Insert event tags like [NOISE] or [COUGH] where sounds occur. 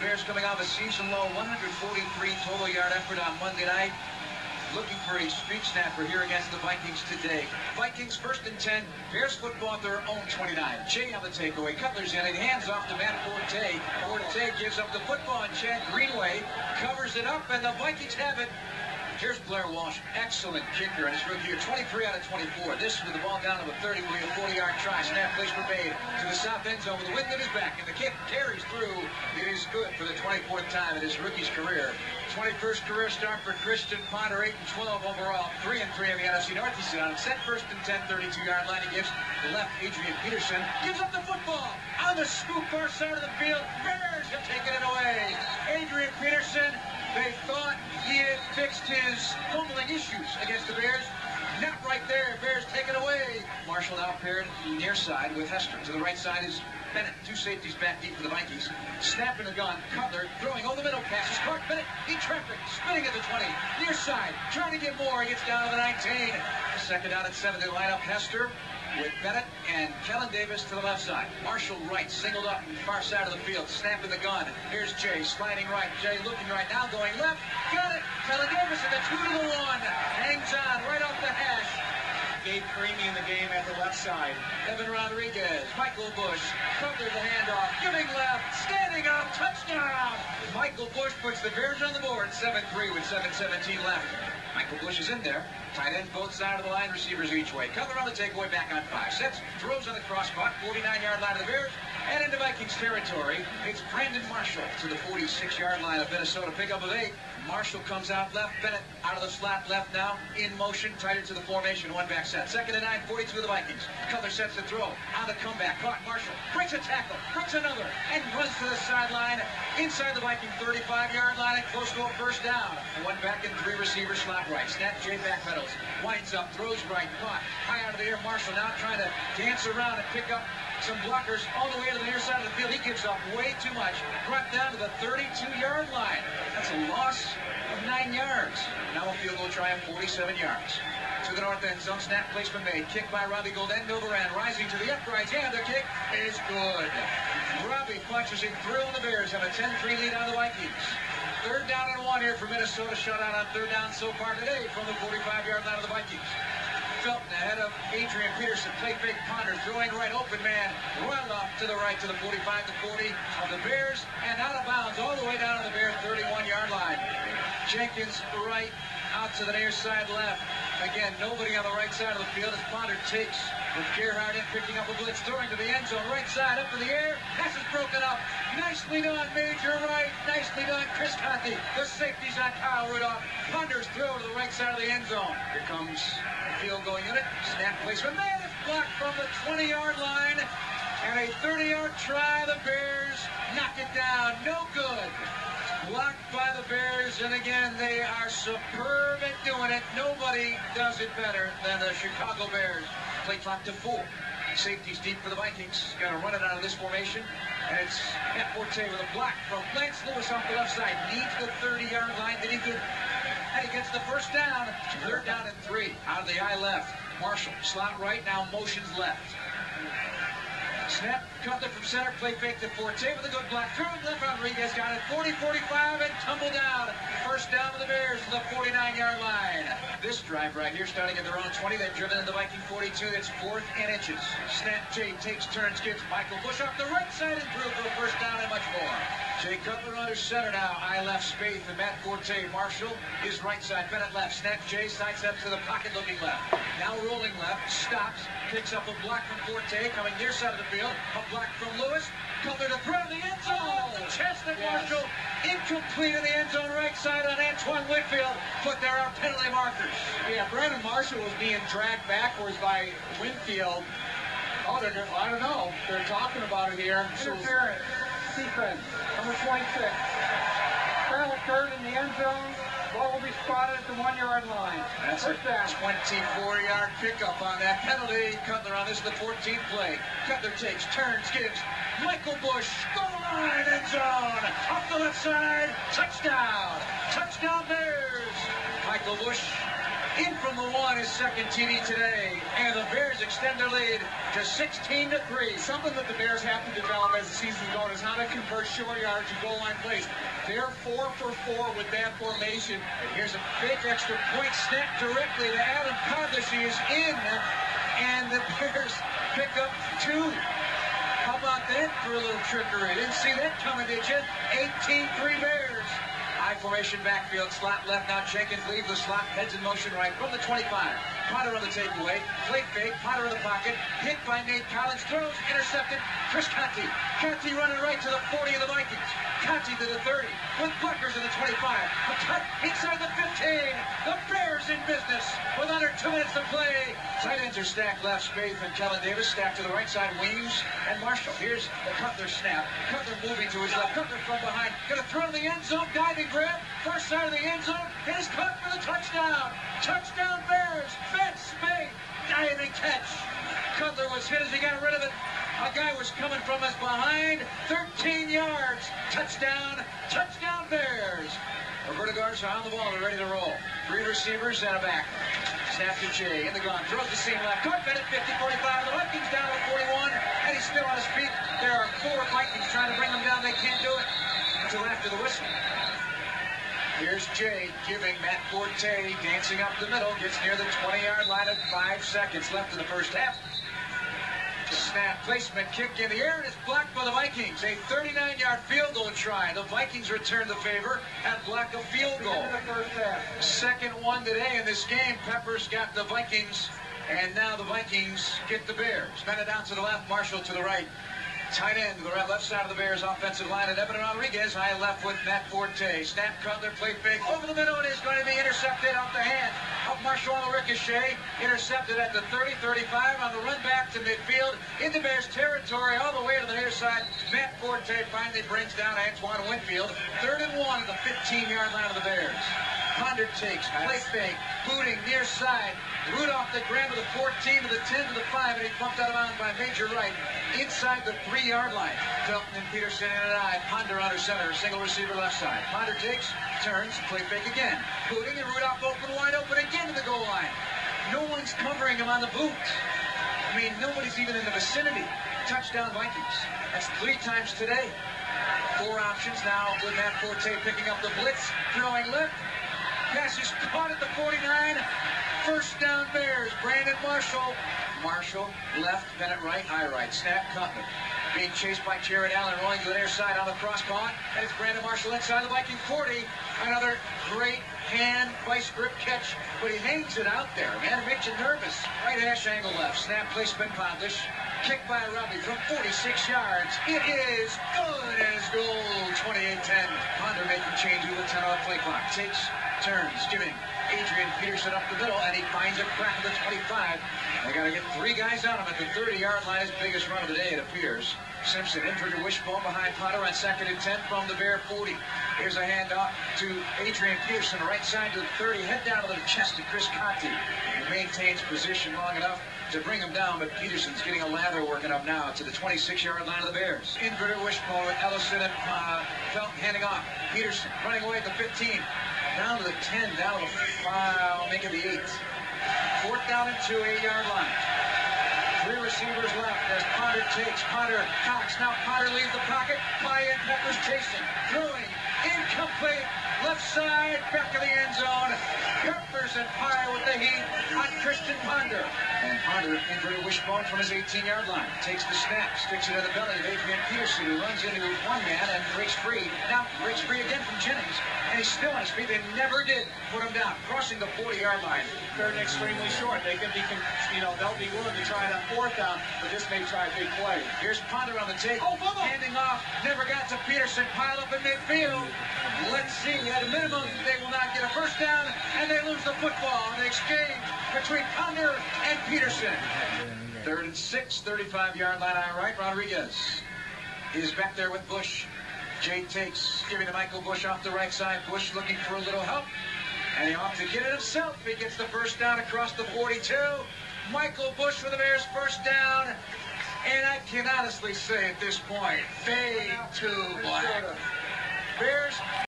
Bears coming off a season low 143 total yard effort on Monday night. Looking for a streak snapper here against the Vikings today. Vikings first and 10. Bears football at their own 29. Jay on the takeaway. Cutler's in it. Hands off to Matt Forte. Forte gives up the football and Chad Greenway covers it up and the Vikings have it. Here's Blair Walsh, excellent kicker in his rookie year, 23 out of 24. This with the ball down to the 30, will be a 40-yard try. Snap placement made to the south end zone with the wind at his back, and the kick carries through. It is good for the 24th time in his rookie's career. 21st career start for Christian Ponder, 8 and 12 overall, 3 and 3 in the NFC North. He's on set first and 10, 32-yard line. He gives the left Adrian Peterson, gives up the football on the scoop far side of the field. Bears have taken it away. Adrian Peterson they thought he had fixed his fumbling issues against the Bears. Not right there. Bears taken away. Marshall now paired near side with Hester. To the right side is Bennett. Two safeties back deep for the Vikings. Snapping the gun. Cutler throwing over the middle passes. Clark Bennett in traffic. Spinning at the 20. Near side. Trying to get more. He gets down to the 19. Second down at 7. They line up Hester with Bennett and Kellen Davis to the left side. Marshall right, singled up far side of the field, snapping the gun. Here's Jay, sliding right. Jay looking right now, going left. Got it. Kellen Davis in the two to the one. Hangs on right off the hash. Gabe Carimi in the game at the left side. Evan Rodriguez, Michael Bush, covered the handoff, giving left, standing up, touchdown! Michael Bush puts the Bears on the board, 7-3 with 7-17 left. Michael Bush is in there. Tight end both sides of the line, receivers each way. Cutler on the takeaway, back on five. Sets, throws on the cross spot, 49-yard line of the Bears. And into Vikings territory, it's Brandon Marshall to the 46-yard line of Minnesota. Pickup of eight. Marshall comes out left. Bennett out of the slot left now. In motion, tighter to the formation. One back set. Second and nine, 42 of the Vikings. Cutler sets the throw. On the comeback. Caught Marshall. Breaks a tackle. Breaks another. And runs to the sideline. Inside the Viking 35-yard line close to a first down. One back and three receivers slot right. Snap Jay backpedals. Winds up. Throws right. Caught. High out of the air. Marshall now trying to dance around and pick up some blockers all the way to the near side of the field. He gives up way too much. Brought down to the 32-yard line. That's a loss of nine yards. Now a field goal try of 47 yards. To the north end zone, snap placement made. Kick by Robbie over end, rising to the uprights, and the kick is good. Robbie punches it through, and the Bears have a 10-3 lead on the Vikings. Third down and one here for Minnesota. Shutout on third down so far today from the 45-yard line of the Vikings. Felton ahead of Adrian Peterson. Play fake Ponder throwing right open man. Run off to the right to the 45 to 40 of the Bears and out of bounds all the way down to the Bears 31 yard line. Jenkins right out to the near side left. Again, nobody on the right side of the field as Ponder takes with Gerhart in picking up a blitz, throwing to the end zone, right side up in the air. Pass is broken up. Nicely done, Major Wright. Nicely done, Chris Conte. The safety's on Kyle Rudolph. Ponder's throw to the right side of the end zone. Here comes the field goal unit. Snap placement. Man, it's blocked from the 20-yard line. And a 30-yard try. The Bears knock it down. No good blocked by the Bears, and again, they are superb at doing it. Nobody does it better than the Chicago Bears. Play clock to four. Safety's deep for the Vikings. Got to run it out of this formation. And it's Matt Forte with a block from Lance Louis off the left side. Needs the 30-yard line. Did he? And he gets the first down. Third down and three. Out of the eye left. Marshall, slot right, now motions left. Snap, Cutler from center, play fake to Forte with a good block. Throw left, Rodriguez got it, 40-45 and tumble down. First down for the Bears to the 49-yard line. This drive right here, starting at their own 20, they've driven into the Viking 42. It's fourth and inches. Snap, Jay takes turns, gets Michael Bush off the right side and through for the first down and much more. Jay Cutler under center now. I left Spaeth and Matt Forte. Marshall is right side. Bennett left. Snap Jay sides up to the pocket looking left. Now rolling left. Stops. Picks up a block from Forte coming near side of the field. A block from Louis. Cutler to throw the end zone. Oh, Chestnut Marshall incomplete in the end zone right side on Antoine Winfield. But there are penalty markers. Yeah, Brandon Marshall was being dragged backwards by Winfield. Oh, they're, I don't know. They're talking about it here. Interference. Defense. Number 26. Foul occurred in the end zone. Ball will be spotted at the one-yard line. That's First a down. 24-yard pickup on that penalty. Cutler on this is the 14th play. Cutler takes, turns, gives Michael Bush, goal line, end zone, off the left side, touchdown, touchdown Bears. Michael Bush In from the one is second TD today, Bears extend their lead to 16 to 3. Something that the Bears have to develop as the season goes is how to convert short yard to goal line plays. They're four for four with that formation. And Here's a big extra point snap directly to Adam Podlesh. He is in, and the [LAUGHS] Bears pick up two. How about that for a little trickery? Didn't see that coming, did you? 18-3 Bears. High formation backfield, slot left. Now Jenkins leaves the slot, heads in motion right from the 25. Ponder on the takeaway, play fake, Ponder in the pocket, hit by Nate Collins, throws, intercepted. Chris Conte. Conte running right to the 40 of the Vikings. Conte to the 30, with Buckers in the 25. A cut inside the 15. The Bears in business with under two minutes to play. Tight ends are stacked left, Spaeth and Kellen Davis stacked to the right side, Weems and Marshall. Here's the Cutler snap. Cutler moving to his left. Cutler from behind. Gonna throw in the end zone. Diving grab. First side of the end zone. It is caught for the touchdown. Touchdown Bears. Ben Spaeth. Diving catch. Cutler was hit as he got rid of it. A guy was coming from us behind. 13 yards. Touchdown. Touchdown Bears. Roberto Garza on the ball. They're ready to roll. Three receivers and a back. Snap to Jay in the gun. Throws the seam left. Caught Bennett 50 45. The Vikings down to 41. And he's still on his feet. There are four Vikings trying to bring him down. They can't do it until after the whistle. Here's Jay giving Matt Forte dancing up the middle. Gets near the 20 yard line at five seconds left in the first half. Snap placement kick in the air and it's blocked by the Vikings. A 39 yard field goal try. The Vikings return the favor and block a field goal. Second one today in this game. Peppers got the Vikings and now the Vikings get the Bears. Bennett out to the left, Marshall to the right. Tight end to the right, left side of the Bears offensive line, and Evan Rodriguez high left with Matt Forte. Snap Cutler, play fake over the middle, and is going to be intercepted off the hand of the ricochet. Intercepted at the 30-35 on the run back to midfield into Bears territory, all the way to the near side. Matt Forte finally brings down Antoine Winfield. Third and one at the 15-yard line of the Bears. Ponder takes, play fake, booting near side. Rudolph the grab to the 14 to the 10 to the 5, and he bumped out of bounds by Major Wright inside the three-yard line. Felton and Peterson in and I. Ponder on under center, single receiver left side. Ponder takes, turns, play fake again. Booting and Rudolph open wide open again to the goal line. No one's covering him on the boot. I mean, nobody's even in the vicinity. Touchdown Vikings. That's three times today. Four options now with Matt Forte picking up the blitz, throwing left. Pass is caught at the 49. First down Bears. Brandon Marshall. Marshall left, Bennett right, high right. Snap Cutler. Being chased by Jared Allen, rolling to the near side on the cross pawn. And it's Brandon Marshall inside the Viking 40. Another great hand vice grip catch, but he hangs it out there. Man, it makes you nervous. Right hash angle left. Snap placement Podlesh. Kick by Robbie from 46 yards. It is good as gold. 28-10. Ponder making change with a 10 off play clock. Takes, turns, giving Adrian Peterson up the middle, and he finds a crack at the 25. They got to get three guys on him at the 30-yard line. His biggest run of the day, it appears. Simpson in for the wishbone behind Ponder on second and 10 from the Bear 40. Here's a handoff to Adrian Peterson, right side to the 30, head down to the chest to Chris Conte. He maintains position long enough to bring him down, but Peterson's getting a lather working up now to the 26-yard line of the Bears. Inverted wishbone with Ellison and uh, Felton handing off. Peterson running away at the 15 down to the 10, down to the 5, make it the 8. Fourth down and two, eight-yard line. Three receivers left as Ponder takes. Ponder, Cox. Now Ponder leaves the pocket. And Peppers chasing. Throwing. Incomplete. Left side, back of the end zone. Peppers and Pye with the heat on Christian Ponder. And Ponder inverted wishbone from his 18-yard line. Takes the snap, sticks it in the belly of Adrian Peterson, who runs into one man and breaks free. Now breaks free again from Jennings. And he's still his feet. They never did put him down. Crossing the 40-yard line. Third and extremely short. They can be, you know, they'll be willing to try it on fourth down, but this may try a big play. Here's Ponder on the take. Oh, bubble! Handing off. Never got to Peterson. Pile up in midfield. Let's see. At a minimum, they will not get a first down, and they lose the football in the exchange between Ponder and Peterson. Third and six, 35-yard line on right. Rodriguez is back there with Bush. Jay takes, giving to Michael Bush off the right side. Bush looking for a little help. And he ought to get it himself. He gets the first down across the 42. Michael Bush for the Bears first down. And I can honestly say at this point, fade to black. Bears